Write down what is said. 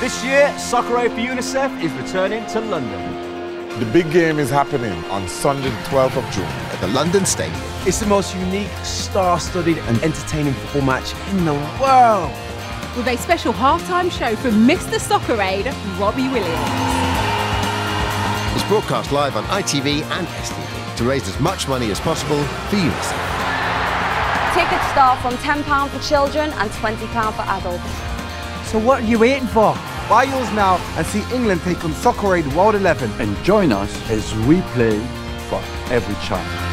This year, Soccer Aid for UNICEF is returning to London. The big game is happening on Sunday, the 12th of June. At the London Stadium. It's the most unique, star-studded and entertaining football match in the world. With a special halftime show from Mr. Soccer Aid, Robbie Williams. It's broadcast live on ITV and STV to raise as much money as possible for UNICEF. Tickets start from £10 for children and £20 for adults. So what are you waiting for? Buy yours now and see England take on Soccer Aid World 11. And join us as we play for every child.